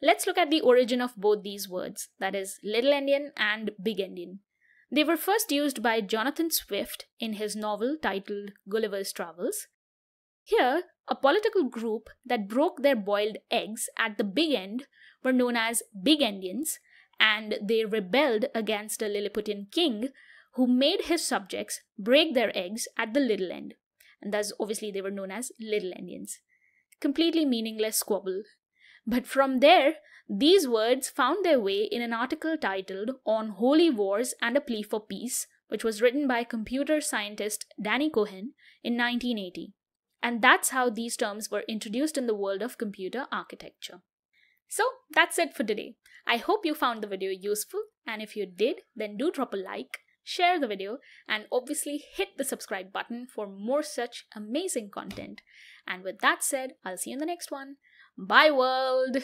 Let's look at the origin of both these words, that is, Little Endian and Big Endian. They were first used by Jonathan Swift in his novel titled Gulliver's Travels. Here, a political group that broke their boiled eggs at the big end were known as Big Endians, and they rebelled against a Lilliputian king who made his subjects break their eggs at the little end. And thus, obviously, they were known as Little Endians. Completely meaningless squabble. But from there, these words found their way in an article titled On Holy Wars and a Plea for Peace, which was written by computer scientist Danny Cohen in 1980. And that's how these terms were introduced in the world of computer architecture. So that's it for today. I hope you found the video useful, and if you did, then do drop a like, share the video, and obviously hit the subscribe button for more such amazing content. And with that said, I'll see you in the next one. Bye, world!